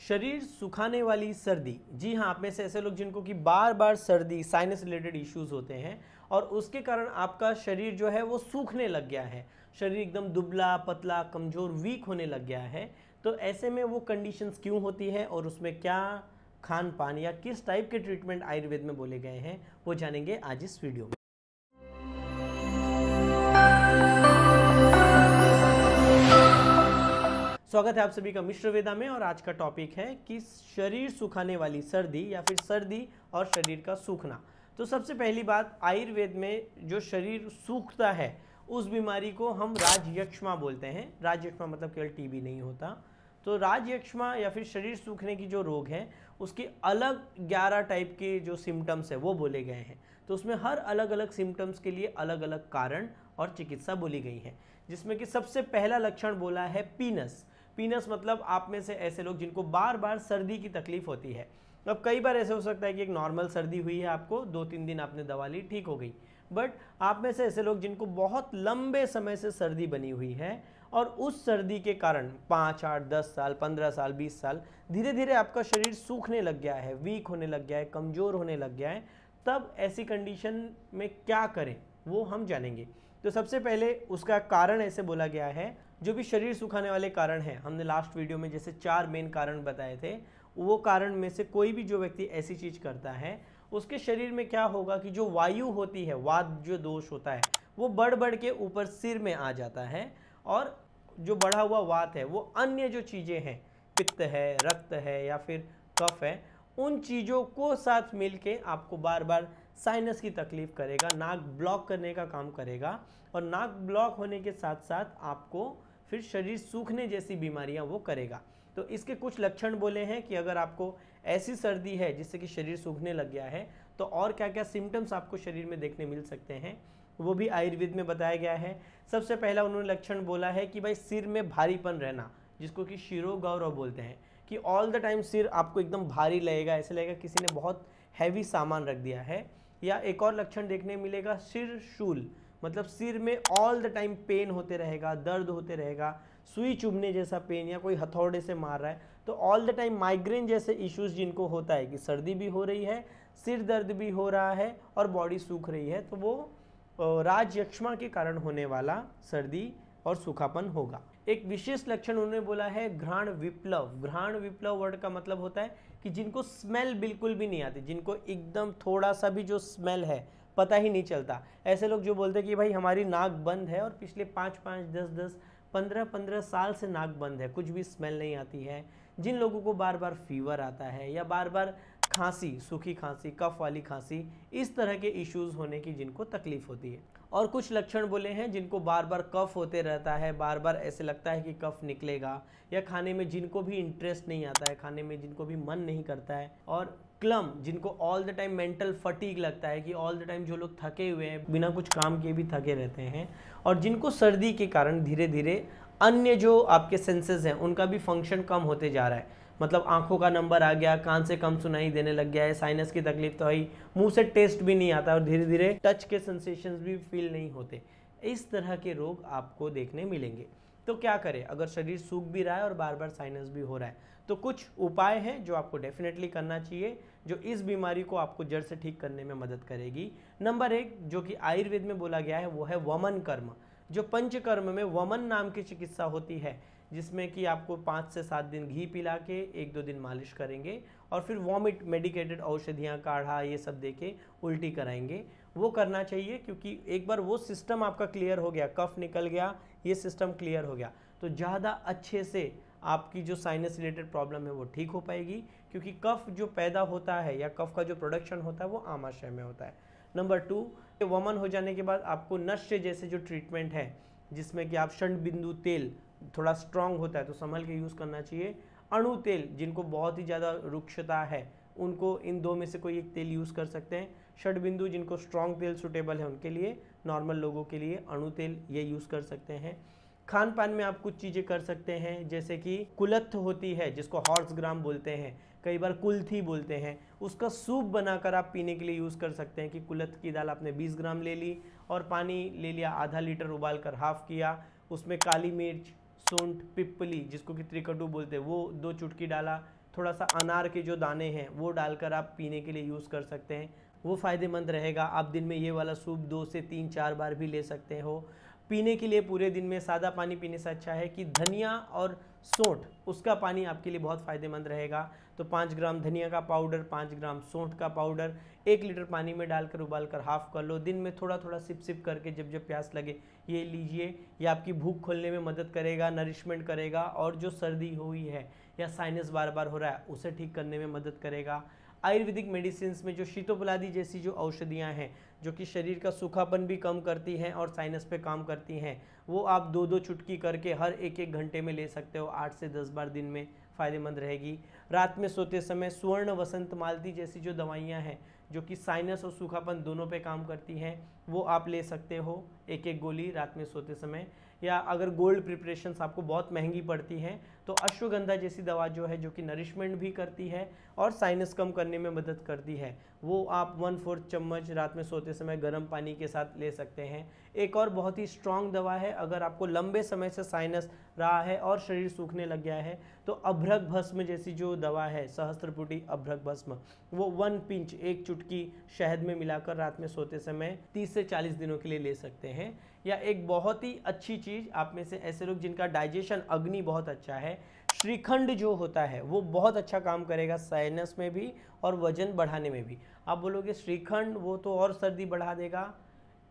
शरीर सुखाने वाली सर्दी। जी हाँ आप में से ऐसे लोग जिनको कि बार बार सर्दी साइनस रिलेटेड इश्यूज़ होते हैं और उसके कारण आपका शरीर जो है वो सूखने लग गया है। शरीर एकदम दुबला, पतला, कमज़ोर वीक होने लग गया है। तो ऐसे में वो कंडीशंस क्यों होती है और उसमें क्या खान पान या किस टाइप के ट्रीटमेंट आयुर्वेद में बोले गए हैं, वो जानेंगे आज इस वीडियो में। स्वागत है आप सभी का मिश्र वेदा में और आज का टॉपिक है कि शरीर सुखाने वाली सर्दी या फिर सर्दी और शरीर का सूखना। तो सबसे पहली बात, आयुर्वेद में जो शरीर सूखता है, उस बीमारी को हम राजयक्षमा बोलते हैं। राजयक्षमा मतलब केवल टीबी नहीं होता। तो राजयक्षमा या फिर शरीर सूखने की जो रोग है, उसके अलग 11 टाइप के जो सिम्टम्स है, वो बोले गए हैं। तो उसमें हर अलग अलग सिम्टम्स के लिए अलग अलग कारण और चिकित्सा बोली गई है, जिसमें कि सबसे पहला लक्षण बोला है पीनस पीनस मतलब आप में से ऐसे लोग जिनको बार बार सर्दी की तकलीफ़ होती है। अब कई बार ऐसे हो सकता है कि एक नॉर्मल सर्दी हुई है, आपको दो तीन दिन आपने दवा ली, ठीक हो गई। बट आप में से ऐसे लोग जिनको बहुत लंबे समय से सर्दी बनी हुई है और उस सर्दी के कारण पाँच, आठ, दस साल, पंद्रह साल, बीस साल धीरे धीरे आपका शरीर सूखने लग गया है, वीक होने लग गया है, कमज़ोर होने लग गया है, तब ऐसी कंडीशन में क्या करें, वो हम जानेंगे। तो सबसे पहले उसका कारण ऐसे बोला गया है जो भी शरीर सुखाने वाले कारण हैं, हमने लास्ट वीडियो में जैसे चार मेन कारण बताए थे, वो कारण में से कोई भी जो व्यक्ति ऐसी चीज़ करता है, उसके शरीर में क्या होगा कि जो वायु होती है वाद जो दोष होता है, वो बढ़ बढ़ के ऊपर सिर में आ जाता है और जो बढ़ा हुआ वात है, वो अन्य जो चीज़ें हैं, पित्त है, रक्त है या फिर कफ है, उन चीज़ों को साथ मिल के आपको बार बार साइनस की तकलीफ़ करेगा, नाक ब्लॉक करने का काम करेगा और नाक ब्लॉक होने के साथ साथ आपको फिर शरीर सूखने जैसी बीमारियाँ वो करेगा। तो इसके कुछ लक्षण बोले हैं कि अगर आपको ऐसी सर्दी है जिससे कि शरीर सूखने लग गया है तो और क्या क्या सिम्टम्स आपको शरीर में देखने मिल सकते हैं, वो भी आयुर्वेद में बताया गया है। सबसे पहला उन्होंने लक्षण बोला है कि भाई सिर में भारीपन रहना, जिसको कि शिरो गौरव बोलते हैं, कि ऑल द टाइम सिर आपको एकदम भारी लगेगा, ऐसे लगेगा किसी ने बहुत हैवी सामान रख दिया है। या एक और लक्षण देखने मिलेगा, सिर शूल। मतलब सिर में ऑल द टाइम पेन होते रहेगा, दर्द होते रहेगा, सुई चुभने जैसा पेन या कोई हथौड़े से मार रहा है तो ऑल द टाइम माइग्रेन जैसे इश्यूज़ जिनको होता है कि सर्दी भी हो रही है, सिर दर्द भी हो रहा है और बॉडी सूख रही है तो वो राज यक्षमा के कारण होने वाला सर्दी और सूखापन होगा। एक विशेष लक्षण उन्होंने बोला है, घ्राण विप्लव। घ्राण विप्लव वर्ड का मतलब होता है कि जिनको स्मेल बिल्कुल भी नहीं आती, जिनको एकदम थोड़ा सा भी जो स्मेल है पता ही नहीं चलता। ऐसे लोग जो बोलते हैं कि भाई हमारी नाक बंद है और पिछले पाँच पाँच, दस दस, पंद्रह पंद्रह साल से नाक बंद है, कुछ भी स्मेल नहीं आती है। जिन लोगों को बार बार फीवर आता है या बार बार खांसी, सूखी खांसी, कफ वाली खांसी, इस तरह के इश्यूज़ होने की जिनको तकलीफ़ होती है। और कुछ लक्षण बोले हैं जिनको बार बार कफ होते रहता है बार बार ऐसे लगता है कि कफ निकलेगा या खाने में जिनको भी इंटरेस्ट नहीं आता है, खाने में जिनको भी मन नहीं करता है और क्लम, जिनको all the time mental fatigue लगता है, कि ऑल द टाइम जो लोग थके हुए हैं, बिना कुछ काम किए भी थके रहते हैं, और जिनको सर्दी के कारण धीरे धीरे अन्य जो आपके सेंसेस हैं, उनका भी फ़ंक्शन कम होते जा रहा है। मतलब आँखों का नंबर आ गया, कान से कम सुनाई देने लग गया है साइनस की तकलीफ़ तो आई मुँह से टेस्ट भी नहीं आता, और धीरे धीरे टच के सेंसेशन भी फील नहीं होते। इस तरह के रोग आपको देखने मिलेंगे। तो क्या करें? अगर शरीर सूख भी रहा है और बार बार साइनस भी हो रहा है तो कुछ उपाय हैं जो आपको डेफिनेटली करना चाहिए, जो इस बीमारी को आपको जड़ से ठीक करने में मदद करेगी। नंबर एक, जो कि आयुर्वेद में बोला गया है, वो है वमन कर्म। जो पंचकर्म में वमन नाम की चिकित्सा होती है, जिसमें कि आपको पाँच से सात दिन घी पिला के एक दो दिन मालिश करेंगे और फिर वॉमिट मेडिकेटेड औषधियाँ, काढ़ा, ये सब दे के उल्टी कराएँगे। वो करना चाहिए क्योंकि एक बार वो सिस्टम आपका क्लियर हो गया, कफ निकल गया, ये सिस्टम क्लियर हो गया। तो ज़्यादा अच्छे से आपकी जो साइनस रिलेटेड प्रॉब्लम है वो ठीक हो पाएगी क्योंकि कफ जो पैदा होता है या कफ का जो प्रोडक्शन होता है वो आमाशय में होता है। नंबर टू वमन हो जाने के बाद आपको नश्य जैसे जो ट्रीटमेंट है, जिसमें कि आप शंड बिंदु तेल थोड़ा स्ट्रांग होता है तो संभल के यूज़ करना चाहिए। अणु तेल, जिनको बहुत ही ज़्यादा रुक्षता है, उनको इन दो में से कोई एक तेल यूज़ कर सकते हैं। षड बिंदु, जिनको स्ट्रॉन्ग तेल सुटेबल है, उनके लिए नॉर्मल लोगों के लिए अणु तेल ये यूज़ कर सकते हैं। खान पान में आप कुछ चीज़ें कर सकते हैं, जैसे कि कुलत्थ होती है, जिसको हॉर्स ग्राम बोलते हैं, कई बार कुलथी बोलते हैं, उसका सूप बनाकर आप पीने के लिए यूज़ कर सकते हैं कि कुलत्थ की दाल आपने 20 ग्राम ले ली और पानी ले लिया, आधा लीटर उबाल कर हाफ़ किया, उसमें काली मिर्च सूंठ, पिपली जिसको कि त्रिकटू बोलते हैं, वो दो चुटकी डाला, थोड़ा सा अनार के जो दाने हैं, वो डालकर आप पीने के लिए यूज़ कर सकते हैं। वो फ़ायदेमंद रहेगा, आप दिन में ये वाला सूप दो से तीन, चार बार भी ले सकते हो। पीने के लिए पूरे दिन में सादा पानी पीने से अच्छा है कि धनिया और सौंठ, उसका पानी आपके लिए बहुत फ़ायदेमंद रहेगा। तो पाँच ग्राम धनिया का पाउडर, पाँच ग्राम सौंठ का पाउडर, एक लीटर पानी में डालकर उबाल कर हाफ़ कर लो। दिन में थोड़ा थोड़ा सिप सिप करके जब जब प्यास लगे, ये लीजिए। ये आपकी भूख खोलने में मदद करेगा नरिशमेंट करेगा और जो सर्दी हुई है या साइनस बार बार हो रहा है, उसे ठीक करने में मदद करेगा। आयुर्वेदिक मेडिसिन में जो शीतोपलादी जैसी जो औषधियाँ हैं, जो कि शरीर का सूखापन भी कम करती हैं और साइनस पे काम करती हैं, वो आप दो दो चुटकी करके हर एक एक घंटे में ले सकते हो, आठ से दस बार दिन में फ़ायदेमंद रहेगी। रात में सोते समय स्वर्ण वसंत मालती जैसी जो दवाइयाँ हैं, जो कि साइनस और सूखापन दोनों पे काम करती हैं, वो आप ले सकते हो एक एक गोली रात में सोते समय। या अगर गोल्ड प्रिपरेशन आपको बहुत महँगी पड़ती हैं तो अश्वगंधा जैसी दवा जो है, जो कि नरिशमेंट भी करती है और साइनस कम करने में मदद करती है। वो आप वन फोर्थ चम्मच रात में सोते समय गर्म पानी के साथ ले सकते हैं। एक और बहुत ही स्ट्रांग दवा है, अगर आपको लंबे समय से साइनस रहा है और शरीर सूखने लग गया है तो अभ्रक भस्म जैसी जो दवा है, सहस्त्रपुटी अभ्रक भस्म वो वन पिंच एक चुटकी शहद में मिलाकर रात में सोते समय 30 से 40 दिनों के लिए ले सकते हैं। या एक बहुत ही अच्छी चीज़ आप में से ऐसे लोग जिनका डाइजेशन अग्नि बहुत अच्छा है, श्रीखंड जो होता है, वो बहुत अच्छा काम करेगा साइनस में भी और वज़न बढ़ाने में भी। आप बोलोगे, श्रीखंड वो तो और सर्दी बढ़ा देगा।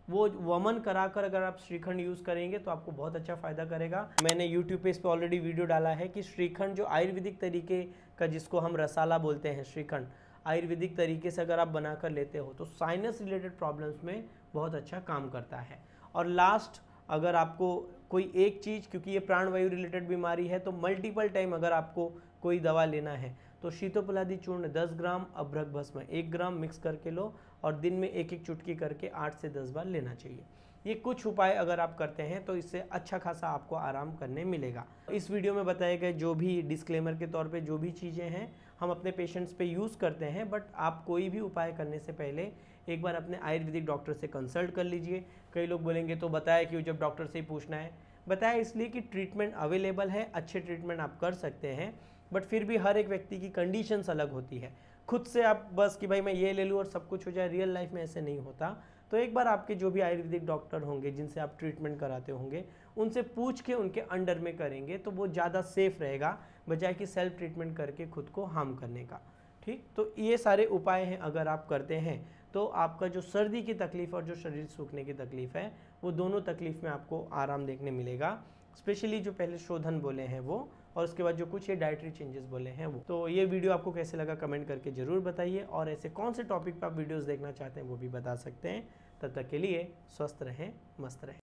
वो वमन कराकर अगर आप श्रीखंड यूज़ करेंगे तो आपको बहुत अच्छा फ़ायदा करेगा। मैंने यूट्यूब पे इस पर ऑलरेडी वीडियो डाला है कि श्रीखंड जो आयुर्वेदिक तरीके का जिसको हम रसाला बोलते हैं, श्रीखंड, आयुर्वेदिक तरीके से अगर आप बनाकर लेते हो तो साइनस रिलेटेड प्रॉब्लम्स में बहुत अच्छा काम करता है। और लास्ट अगर आपको कोई एक चीज़, क्योंकि ये प्राणवायु रिलेटेड बीमारी है तो मल्टीपल टाइम अगर आपको कोई दवा लेना है तो शीतोपलादी चूर्ण 10 ग्राम, अभ्रक भस्म एक ग्राम मिक्स करके लो और दिन में एक एक चुटकी करके आठ से दस बार लेना चाहिए। ये कुछ उपाय अगर आप करते हैं तो इससे अच्छा खासा आपको आराम करने मिलेगा। इस वीडियो में बताए गए जो भी डिस्क्लेमर के तौर पे जो भी चीज़ें हैं, हम अपने पेशेंट्स पे यूज़ करते हैं बट आप कोई भी उपाय करने से पहले एक बार अपने आयुर्वेदिक डॉक्टर से कंसल्ट कर लीजिए। कई लोग बोलेंगे तो बताया कि जब डॉक्टर से ही पूछना है। बताया इसलिए कि ट्रीटमेंट अवेलेबल है, अच्छे ट्रीटमेंट आप कर सकते हैं, बट फिर भी हर एक व्यक्ति की कंडीशंस अलग होती है। खुद से आप बस कि भाई मैं ये ले लूँ और सब कुछ हो जाए, रियल लाइफ में ऐसे नहीं होता। तो एक बार आपके जो भी आयुर्वेदिक डॉक्टर होंगे, जिनसे आप ट्रीटमेंट कराते होंगे, उनसे पूछ के उनके अंडर में करेंगे तो वो ज़्यादा सेफ़ रहेगा, बजाय कि सेल्फ ट्रीटमेंट करके खुद को हार्म करने का। ठीक? तो ये सारे उपाय हैं, अगर आप करते हैं तो आपका जो सर्दी की तकलीफ़ और जो शरीर सूखने की तकलीफ़ है, वो दोनों तकलीफ़ में आपको आराम देखने मिलेगा। स्पेशली जो पहले शोधन बोले हैं वो, और उसके बाद जो कुछ ये डाइटरी चेंजेस बोले हैं वो। तो ये वीडियो आपको कैसे लगा कमेंट करके ज़रूर बताइए, और ऐसे कौन से टॉपिक पर आप वीडियोज़ देखना चाहते हैं वो भी बता सकते हैं। तब तक के लिए स्वस्थ रहें, मस्त रहें।